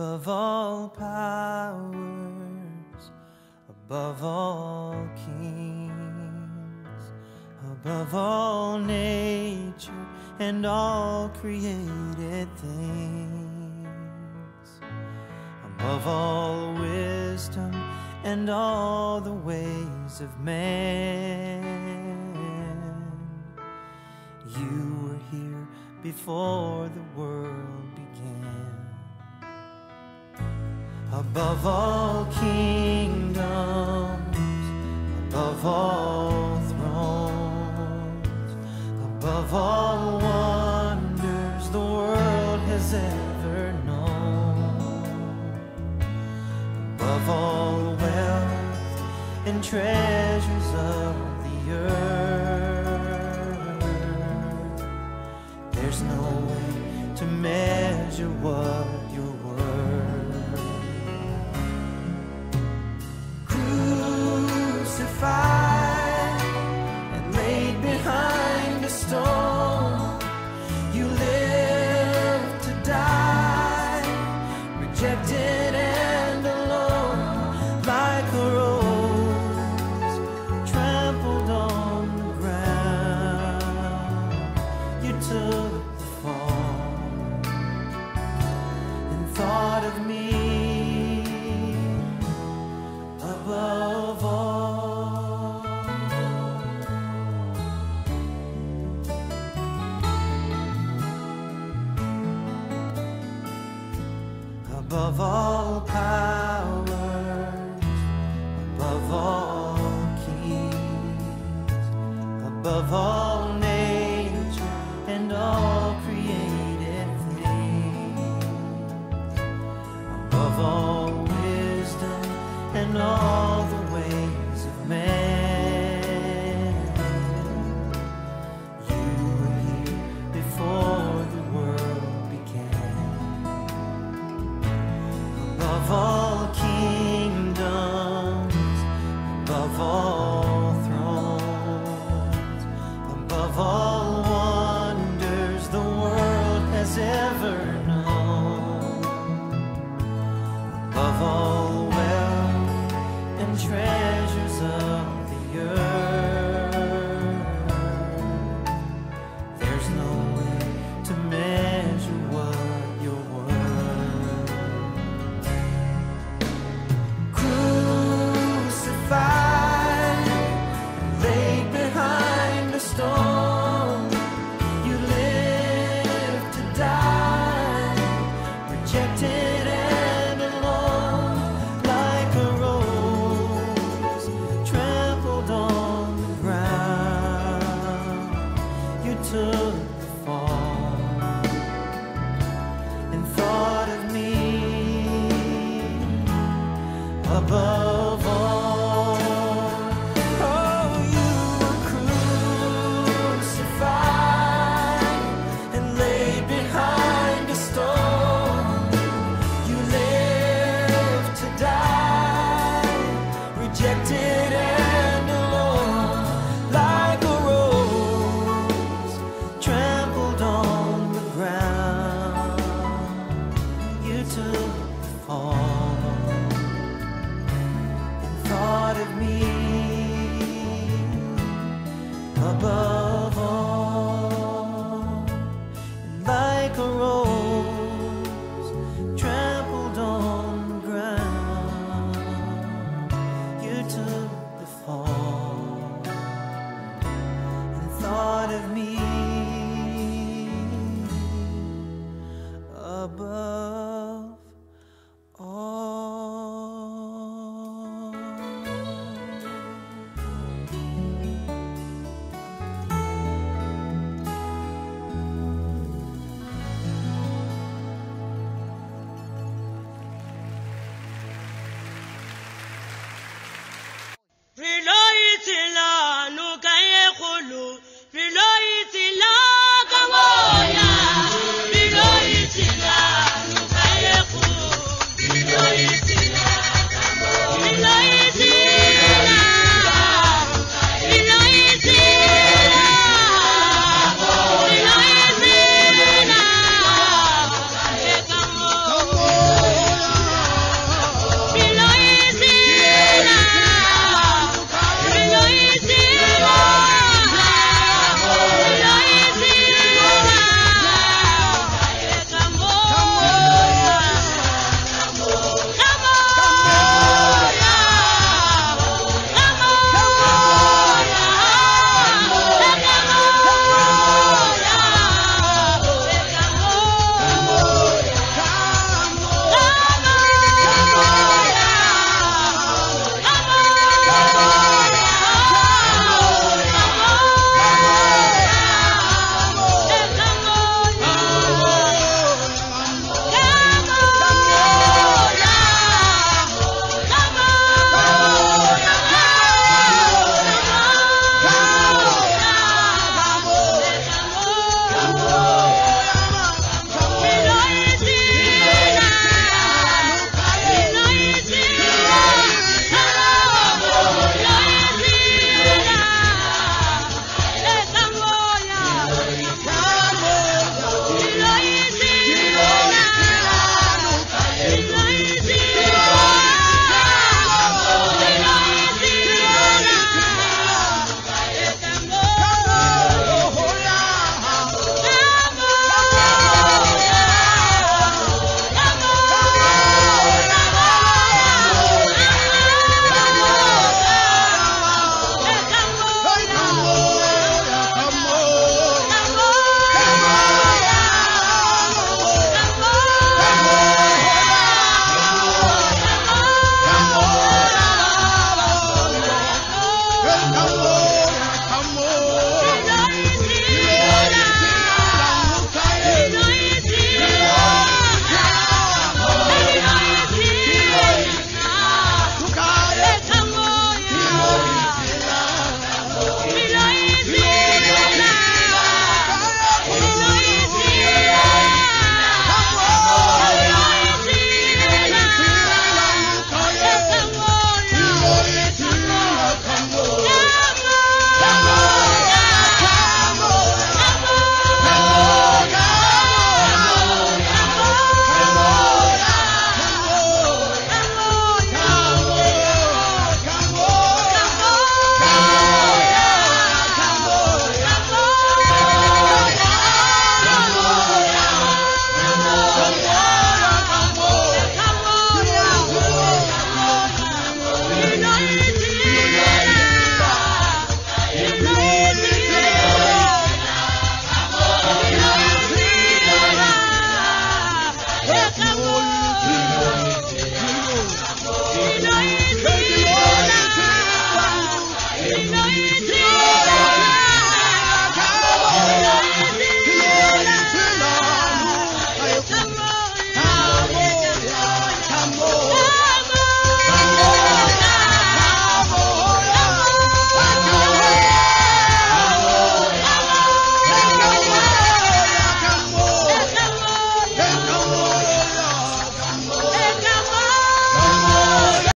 above all powers, above all kings, above all nature and all created things, above all wisdom and all the ways of man. You were here before the world began. Above all kingdoms, above all thrones, above all wonders the world has ever known, above all wealth and treasures of the earth. There's no way to measure what you're worth. Thought of me above all. Above all powers, above all kings, above all all wisdom and all the ways of man. treasures of the earth.